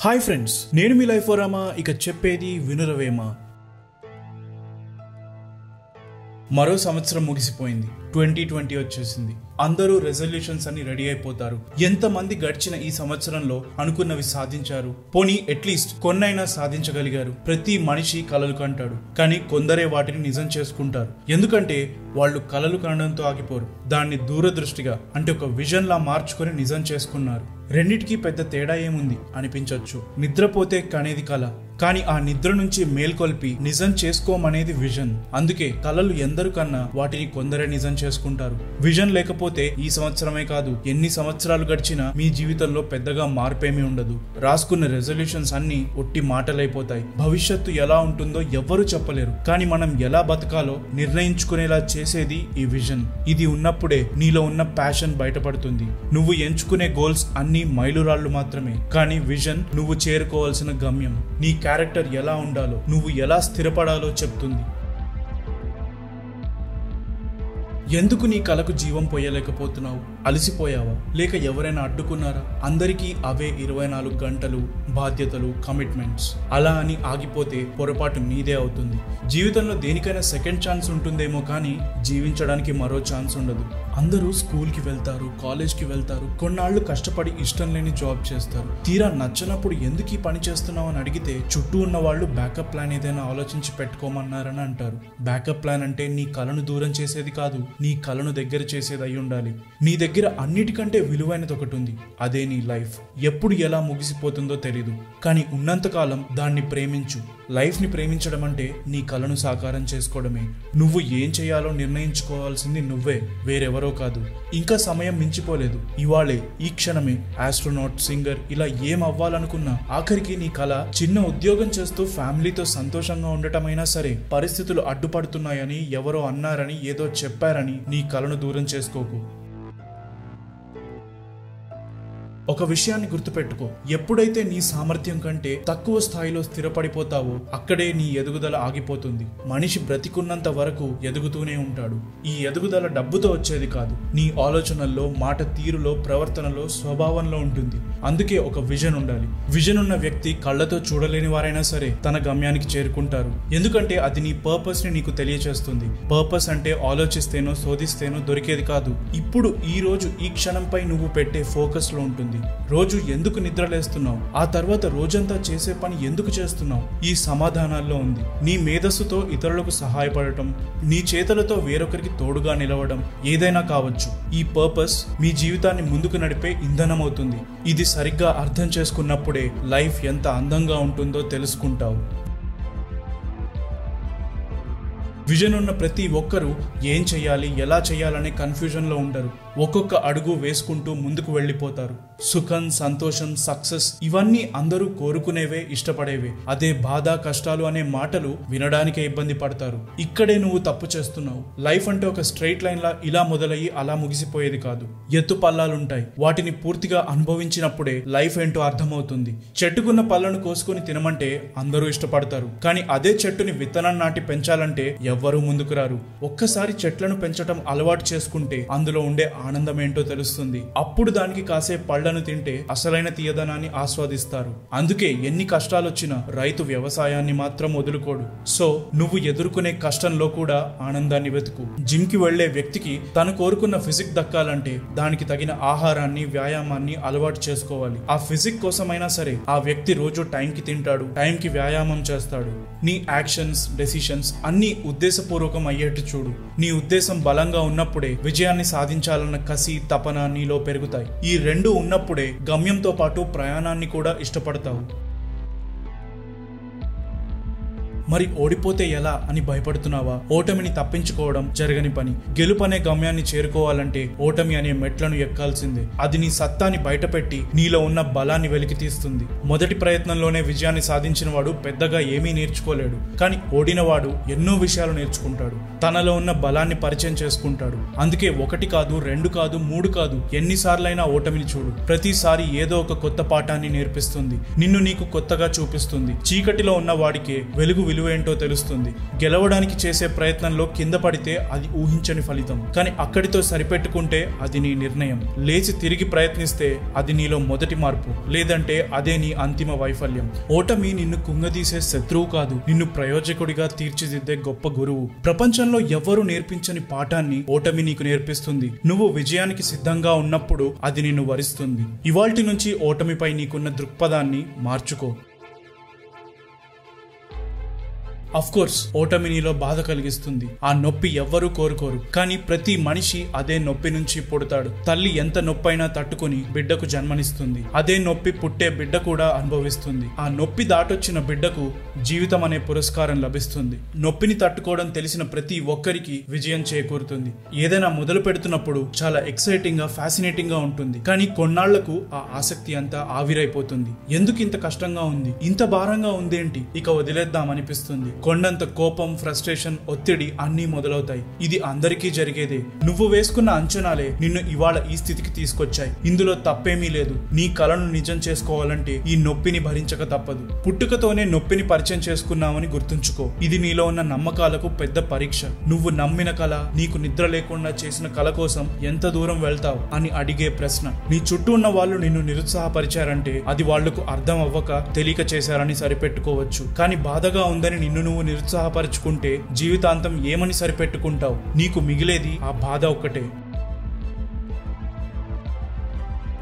Hi friends నేను మీ life వరామా ఇక చెప్పేది వినురవేమా? మరో సంవత్సరం ముగిసిపోయింది. ట్వంటీ ట్వంటీ వచ్చేసింది. అందరూ రెజల్యూషన్స్ అని రెడీ అయిపోతారు. ఎంతమంది గడిచిన ఈ సంవత్సరంలో అనుకున్నవి సాధించారు? పోనీ అట్లీస్ట్ కొన్నైనా సాధించగలిగారు. ప్రతి మనిషి కలలు కంటాడు. కానీ కొందరే వాటిని నిజం చేసుకుంటారు. ఎందుకంటే వాళ్ళు కలలు కనడంతో ఆగిపోరు. దాన్ని దూరదృష్టిగా అంటే ఒక విజన్ లా మార్చుకొని నిజం చేసుకున్నారు. రెండిటికి పెద్ద తేడా ఏముంది? అనిపించవచ్చు నిద్రపోతే కనేది కల. కానీ ఆ నిద్ర నుంచి మేల్కొల్పి నిజం చేసుకోమనేది విజన్ అందుకే కలలు ఎందరు కన్నా వాటిని కొందరే నిజం చేసుకుంటారు. విజన్ లేకపోతే ఈ సంవత్సరమే కాదు ఎన్ని సంవత్సరాలు గడిచినా మీ జీవితంలో పెద్దగా మార్పేమీ ఉండదు. రాసుకున్న రెజల్యూషన్స్ అన్ని ఒట్టి మాటలైపోతాయి. భవిష్యత్తు ఎలా ఉంటుందో ఎవ్వరూ చెప్పలేరు. కానీ మనం ఎలా బతకాలో నిర్ణయించుకునేలా చేసేది ఈ విజన్ ఇది ఉన్నప్పుడే నీలో ఉన్న ప్యాషన్ బయటపడుతుంది. నువ్వు ఎంచుకునే గోల్స్ అన్ని మైలురాళ్ళు మాత్రమే. కానీ విజన్ నువ్వు చేరుకోవాల్సిన గమ్యం. నీ క్యారెక్టర్ ఎలా ఉండాలో నువ్వు ఎలా స్థిరపడాలో చెప్తుంది. ఎందుకు నీ కలకు జీవం పోయలేకపోతున్నావు? అలసిపోయావా? లేక ఎవరైనా అడ్డుకున్నారా? అందరికీ అవే ఇరవై నాలుగు గంటలు బాధ్యతలు కమిట్మెంట్స్ అలా అని ఆగిపోతే పొరపాటు నీదే అవుతుంది. జీవితంలో దేనికైనా సెకండ్ ఛాన్స్ ఉంటుందేమో కానీ జీవించడానికి మరో ఛాన్స్ ఉండదు. అందరూ స్కూల్కి వెళ్తారు కాలేజ్కి వెళ్తారు కొన్నాళ్ళు కష్టపడి ఇష్టం లేని జాబ్ చేస్తారు. తీరా నచ్చనప్పుడు ఎందుకు ఈ పని చేస్తున్నావు అని అడిగితే చుట్టూ ఉన్న వాళ్ళు బ్యాకప్ ప్లాన్ ఏదైనా ఆలోచించి పెట్టుకోమన్నారని అంటారు. బ్యాకప్ ప్లాన్ అంటే నీ కలను దూరం చేసేది కాదు నీ కలను దగ్గర చేసేది అయి ఉండాలి. నీ దగ్గర అన్నిటికంటే విలువైనది ఒకటి ఉంది అదే నీ లైఫ్. ఎప్పుడు ఎలా ముగిసిపోతుందో తెలీదు. కానీ ఉన్నంతకాలం దాన్ని ప్రేమించు. లైఫ్ని ప్రేమించడం అంటే నీ కలను సాకారం చేసుకోవడమే. నువ్వు ఏం చేయాలో నిర్ణయించుకోవాల్సింది నువ్వే. వేరెవరో కాదు. ఇంకా సమయం మించిపోలేదు. ఇవాళే ఈ క్షణమే ఆస్ట్రోనాట్ సింగర్ ఇలా ఏం అవ్వాలనుకున్నా ఆఖరికి నీ కళ చిన్న ఉద్యోగం చేస్తూ ఫ్యామిలీతో సంతోషంగా ఉండటమైనా సరే పరిస్థితులు అడ్డుపడుతున్నాయని ఎవరో అన్నారని ఏదో చెప్పారని నీ కలను దూరం చేసుకోకు. ఒక విషయాన్ని గుర్తుపెట్టుకో. ఎప్పుడైతే నీ సామర్థ్యం కంటే తక్కువ స్థాయిలో స్థిరపడిపోతావో అక్కడే నీ ఎదుగుదల ఆగిపోతుంది. మనిషి బ్రతికున్నంత వరకు ఎదుగుతూనే ఉంటాడు. ఈ ఎదుగుదల డబ్బుతో వచ్చేది కాదు. నీ ఆలోచనల్లో మాట తీరులో ప్రవర్తనలో స్వభావంలో ఉంటుంది. అందుకే ఒక విజన్ ఉండాలి. విజన్ ఉన్న వ్యక్తి కళ్ళతో చూడలేని వారైనా సరే తన గమ్యానికి చేరుకుంటారు. ఎందుకంటే అది నీ పర్పస్ని నీకు తెలియచేస్తుంది. పర్పస్ అంటే ఆలోచిస్తేనో శోధిస్తేనో దొరికేది కాదు. ఇప్పుడు ఈ రోజు ఈ క్షణంపై నువ్వు పెట్టే ఫోకస్లో ఉంటుంది. రోజు ఎందుకు నిద్రలేస్తున్నావు? ఆ తర్వాత రోజంతా చేసే పని ఎందుకు చేస్తున్నావు? ఈ సమాధానాల్లో ఉంది. నీ మేధస్సుతో ఇతరులకు సహాయపడటం నీ చేతులతో వేరొకరికి తోడుగా నిలవడం ఏదైనా కావచ్చు. ఈ పర్పస్ మీ జీవితాన్ని ముందుకు నడిపే ఇంధనం అవుతుంది ఇది సరిగ్గా అర్థం చేసుకున్నప్పుడే లైఫ్ ఎంత అందంగా ఉంటుందో తెలుసుకుంటావు. విజన్ ఉన్న ప్రతి ఒక్కరూ ఏం చేయాలి ఎలా చేయాలనే కన్ఫ్యూజన్లో ఉండరు. ఒక్కొక్క అడుగు వేసుకుంటూ ముందుకు వెళ్ళిపోతారు. సుఖం సంతోషం సక్సెస్ ఇవన్నీ అందరూ కోరుకునేవే ఇష్టపడేవే. అదే బాధ కష్టాలు అనే మాటలు వినడానికే ఇబ్బంది పడతారు. ఇక్కడే నువ్వు తప్పు చేస్తున్నావు. లైఫ్ అంటే ఒక స్ట్రైట్ లైన్ లా ఇలా మొదలయ్యి అలా ముగిసిపోయేది కాదు. ఎత్తు పల్లాలుంటాయి. వాటిని పూర్తిగా అనుభవించినప్పుడే లైఫ్ ఏంటో అర్థమవుతుంది. చెట్టుకున్న పళ్ళను కోసుకొని తినమంటే అందరూ ఇష్టపడతారు. కానీ అదే చెట్టుని విత్తనం నాటి పెంచాలంటే ఎవ్వరూ ముందుకు రారు. ఒక్కసారి చెట్లను పెంచడం అలవాటు చేసుకుంటే అందులో ఉండే ఆనందం ఏంటో తెలుస్తుంది. అప్పుడు దానికి కాసే పళ్ళను తింటే అసలైన తీయదనాన్ని ఆస్వాదిస్తారు. అందుకే ఎన్ని కష్టాలు వచ్చినా రైతు వ్యవసాయాన్ని మాత్రం వదులుకోడు. సో నువ్వు ఎదుర్కొనే కష్టంలో కూడా ఆనందాన్ని వెతుకు. జిమ్కి వెళ్ళే వ్యక్తికి తను కోరుకున్న ఫిజిక్ దక్కాలంటే దానికి తగిన ఆహారాన్ని వ్యాయామాన్ని అలవాటు చేసుకోవాలి. ఆ ఫిజిక్ కోసమైనా సరే ఆ వ్యక్తి రోజు టైంకి తింటాడు టైంకి వ్యాయామం చేస్తాడు. నీ యాక్షన్స్ డెసిషన్స్ అన్ని ఉద్దేశం ఉద్దేశపూర్వకం అయ్యేట్టు చూడు. నీ ఉద్దేశం బలంగా ఉన్నప్పుడే విజయాన్ని సాధించాలన్న కసి తపన నీలో పెరుగుతాయి. ఈ రెండు ఉన్నప్పుడే గమ్యంతో పాటు ప్రయాణాన్ని కూడా ఇష్టపడతావు. మరి ఓడిపోతే ఎలా అని భయపడుతున్నావా? ఓటమిని తప్పించుకోవడం జరగని పని. గెలుపనే గమ్యాన్ని చేరుకోవాలంటే ఓటమి అనే మెట్లను ఎక్కాల్సిందే. అది నీ సత్తాని బయటపెట్టి నీలో ఉన్న బలాన్ని వెలికి తీస్తుంది. మొదటి ప్రయత్నంలోనే విజయాన్ని సాధించిన వాడు పెద్దగా ఏమీ నేర్చుకోలేడు. కానీ ఓడినవాడు ఎన్నో విషయాలు నేర్చుకుంటాడు. తనలో ఉన్న బలాన్ని పరిచయం చేసుకుంటాడు. అందుకే ఒకటి కాదు రెండు కాదు మూడు కాదు ఎన్నిసార్లైనా ఓటమిని చూడు. ప్రతిసారి ఏదో ఒక కొత్త పాఠాన్ని నేర్పిస్తుంది. నిన్ను నీకు కొత్తగా చూపిస్తుంది. చీకటిలో ఉన్న వాడికే వెలుగు విలువేంటో తెలుస్తుంది. గెలవడానికి చేసే ప్రయత్నంలో కింద పడితే అది ఊహించని ఫలితం. కానీ అక్కడితో సరిపెట్టుకుంటే అది నీ నిర్ణయం. లేచి తిరిగి ప్రయత్నిస్తే అది నీలో మొదటి మార్పు. లేదంటే అదే నీ అంతిమ వైఫల్యం. ఓటమి నిన్ను కుంగదీసే శత్రువు కాదు. నిన్ను ప్రయోజకుడిగా తీర్చిదిద్దే గొప్ప గురువు. ప్రపంచంలో ఎవ్వరూ నేర్పించని పాఠాన్ని ఓటమి నీకు నేర్పిస్తుంది. నువ్వు విజయానికి సిద్ధంగా ఉన్నప్పుడు అది నిన్ను వరిస్తుంది. ఇవాల్టి నుంచి ఓటమిపై నీకున్న దృక్పథాన్ని మార్చుకో. అఫ్ కోర్స్ ఓటమి నీలో బాధ కలిగిస్తుంది. ఆ నొప్పి ఎవ్వరూ కోరుకోరు. కానీ ప్రతి మనిషి అదే నొప్పి నుంచి పుడతాడు. తల్లి ఎంత నొప్పైనా తట్టుకుని బిడ్డకు జన్మనిస్తుంది. అదే నొప్పి పుట్టే బిడ్డ కూడా అనుభవిస్తుంది. ఆ నొప్పి దాటొచ్చిన బిడ్డకు జీవితం అనే పురస్కారం లభిస్తుంది. నొప్పిని తట్టుకోవడం తెలిసిన ప్రతి ఒక్కరికి విజయం చేకూరుతుంది. ఏదైనా మొదలు పెడుతున్నప్పుడు చాలా ఎక్సైటింగ్గా ఫ్యాసినేటింగ్గా ఉంటుంది. కానీ కొన్నాళ్ళకు ఆ ఆసక్తి అంతా ఆవిరైపోతుంది. ఎందుకు ఇంత కష్టంగా ఉంది? ఇంత భారంగా ఉందేంటి? ఇక వదిలేద్దాం అనిపిస్తుంది కొండంత కోపం ఫ్రస్ట్రేషన్ ఒత్తిడి అన్నీ మొదలవుతాయి. ఇది అందరికీ జరిగేదే. నువ్వు వేసుకున్న అంచనాలే నిన్ను ఇవాళ ఈ స్థితికి తీసుకొచ్చాయి. ఇందులో తప్పేమీ లేదు. నీ కలను నిజం చేసుకోవాలంటే ఈ నొప్పిని భరించక తప్పదు. పుట్టుకతోనే నొప్పిని పరిచయం చేసుకున్నామని గుర్తుంచుకో. ఇది నీలో ఉన్న నమ్మకాలకు పెద్ద పరీక్ష. నువ్వు నమ్మిన కళ నీకు నిద్ర లేకుండా చేసిన కళ కోసం ఎంత దూరం వెళ్తావు అని అడిగే ప్రశ్న. నీ చుట్టూ ఉన్న వాళ్ళు నిన్ను నిరుత్సాహపరిచారంటే అది వాళ్ళకు అర్థం అవ్వక తెలియక చేశారని సరిపెట్టుకోవచ్చు. కానీ బాధగా ఉందని నిన్ను నువ్వు నిరుత్సాహపరుచుకుంటే జీవితాంతం ఏమని సరిపెట్టుకుంటావు? నీకు మిగిలేది ఆ బాధ ఒక్కటే.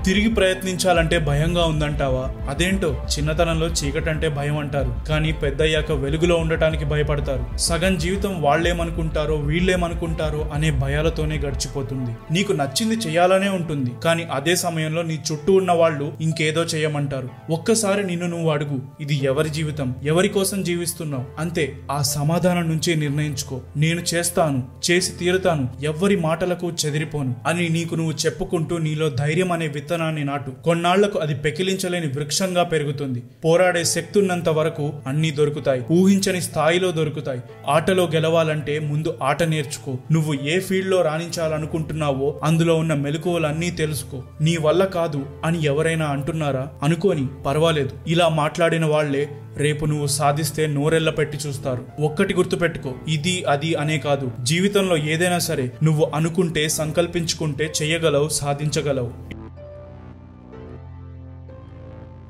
తిరిగి ప్రయత్నించాలంటే భయంగా ఉందంటావా? అదేంటో? చిన్నతనంలో చీకటంటే భయం అంటారు. కానీ పెద్దయ్యాక వెలుగులో ఉండటానికి భయపడతారు. సగం జీవితం వాళ్ళేమనుకుంటారో వీళ్ళేమనుకుంటారో అనే భయాలతోనే గడిచిపోతుంది. నీకు నచ్చింది చేయాలనే ఉంటుంది. కానీ అదే సమయంలో నీ చుట్టూ ఉన్న వాళ్ళు ఇంకేదో చేయమంటారు. ఒక్కసారి నిన్ను నువ్వు అడుగు. ఇది ఎవరి జీవితం? ఎవరి కోసం జీవిస్తున్నావు? అంతే. ఆ సమాధానం నుంచే నిర్ణయించుకో. నేను చేస్తాను. చేసి తీరుతాను. ఎవ్వరి మాటలకు చెదిరిపోను. అని నీకు నువ్వు చెప్పుకుంటూ నీలో ధైర్యం అనే విత్తనాన్ని నాటు. కొన్నాళ్ళకు అది పెకిలించలేని వృక్షంగా పెరుగుతుంది. పోరాడే శక్తి ఉన్నంత వరకు అన్నీ దొరుకుతాయి. ఊహించని స్థాయిలో దొరుకుతాయి. ఆటలో గెలవాలంటే ముందు ఆట నేర్చుకో. నువ్వు ఏ ఫీల్డ్లో రాణించాలనుకుంటున్నావో అందులో ఉన్న మెలకువలన్నీ తెలుసుకో. నీ వల్ల కాదు అని ఎవరైనా అంటున్నారా? అనుకోని పర్వాలేదు. ఇలా మాట్లాడిన వాళ్ళే రేపు నువ్వు సాధిస్తే నోరెళ్ళ పెట్టి చూస్తారు. ఒక్కటి గుర్తుపెట్టుకో. ఇది అది అనే కాదు. జీవితంలో ఏదైనా సరే నువ్వు అనుకుంటే సంకల్పించుకుంటే చేయగలవు సాధించగలవు.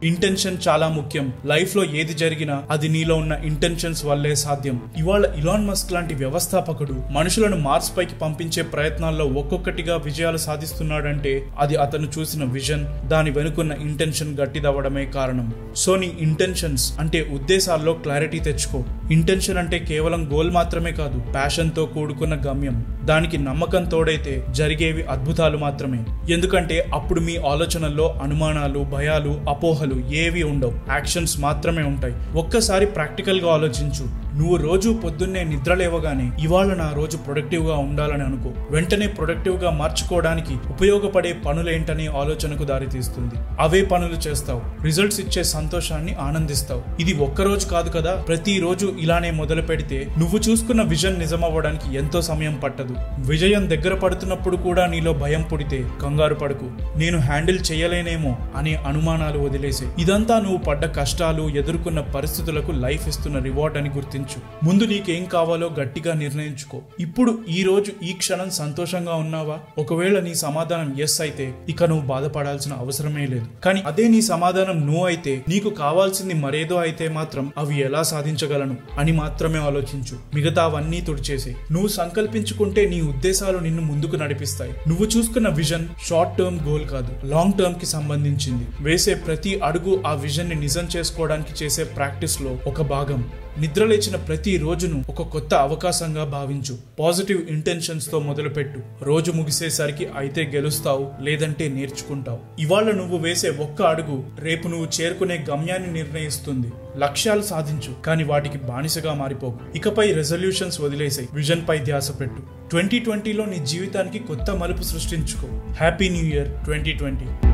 ఇంటెన్షన్ చాలా ముఖ్యం. లైఫ్లో ఏది జరిగినా అది నీలో ఉన్న ఇంటెన్షన్స్ వల్లే సాధ్యం. ఇవాళ ఇలాన్ మస్క్ లాంటి వ్యవస్థాపకుడు మనుషులను మార్స్ పైకి పంపించే ప్రయత్నాల్లో ఒక్కొక్కటిగా విజయాలు సాధిస్తున్నాడంటే అది అతను చూసిన విజన్ దాని వెనుకున్న ఇంటెన్షన్ గట్టిదవ్వడమే కారణం. సో నీ ఇంటెన్షన్స్ అంటే ఉద్దేశాల్లో క్లారిటీ తెచ్చుకో. ఇంటెన్షన్ అంటే కేవలం గోల్ మాత్రమే కాదు ప్యాషన్తో కూడుకున్న గమ్యం. దానికి నమ్మకం తోడైతే జరిగేవి అద్భుతాలు మాత్రమే. ఎందుకంటే అప్పుడు మీ ఆలోచనల్లో అనుమానాలు భయాలు అపోహలు ఏవి ఉండవు. యాక్షన్స్ మాత్రమే ఉంటాయి. ఒక్కసారి ప్రాక్టికల్గా ఆలోచించు. నువ్వు రోజు పొద్దున్నే నిద్ర లేవగానే ఇవాళ నా రోజు ప్రొడక్టివ్గా ఉండాలని అనుకో. వెంటనే ప్రొడక్టివ్గా మార్చుకోవడానికి ఉపయోగపడే పనులేంటనే ఆలోచనకు దారితీస్తుంది. అవే పనులు చేస్తావు. రిజల్ట్స్ ఇచ్చే సంతోషాన్ని ఆనందిస్తావు. ఇది ఒక్క రోజు కాదు కదా ప్రతిరోజు ఇలానే మొదలు పెడితే నువ్వు చూసుకున్న విజన్ నిజమవ్వడానికి ఎంతో సమయం పట్టదు. విజయం దగ్గర పడుతున్నప్పుడు కూడా నీలో భయం పుడితే కంగారు పడకు. నేను హ్యాండిల్ చేయలేనేమో అనే అనుమానాలు వదిలేసే. ఇదంతా నువ్వు పడ్డ కష్టాలు ఎదుర్కొన్న పరిస్థితులకు లైఫ్ ఇస్తున్న రివార్డ్ అని గుర్తించు. ముందు నీకేం కావాలో గట్టిగా నిర్ణయించుకో. ఇప్పుడు ఈ రోజు ఈ క్షణం సంతోషంగా ఉన్నావా? ఒకవేళ నీ సమాధానం ఎస్ అయితే ఇక నువ్వు బాధపడాల్సిన అవసరమే లేదు. కానీ అదే నీ సమాధానం నువ్వు అయితే నీకు కావాల్సింది మరేదో అయితే మాత్రం అవి ఎలా సాధించగలను అని మాత్రమే ఆలోచించు. మిగతావన్నీ తుడిచేసే. నువ్వు సంకల్పించుకుంటే నీ ఉద్దేశాలు నిన్ను ముందుకు నడిపిస్తాయి. నువ్వు చూసుకున్న విజన్ షార్ట్ టర్మ్ గోల్ కాదు లాంగ్ టర్మ్కి సంబంధించింది. వేసే ప్రతి అడుగు ఆ విజన్ని నిజం చేసుకోవడానికి చేసే ప్రాక్టీస్లో ఒక భాగం. నిద్రలేచిన ప్రతి రోజును ఒక కొత్త అవకాశంగా భావించు. పాజిటివ్ ఇంటెన్షన్స్తో మొదలుపెట్టు. రోజు ముగిసేసరికి అయితే గెలుస్తావు లేదంటే నేర్చుకుంటావు. ఇవాళ నువ్వు వేసే ఒక్క అడుగు రేపు నువ్వు చేరుకునే గమ్యాన్ని నిర్ణయిస్తుంది. లక్ష్యాలు సాధించు కానీ వాటికి బానిసగా మారిపోకు. ఇకపై రెజల్యూషన్స్ వదిలేసాయి. విజన్ పై ధ్యాస పెట్టు. ట్వంటీ ట్వంటీలో నీ జీవితానికి కొత్త మలుపు సృష్టించుకో. Happy new year twenty twenty.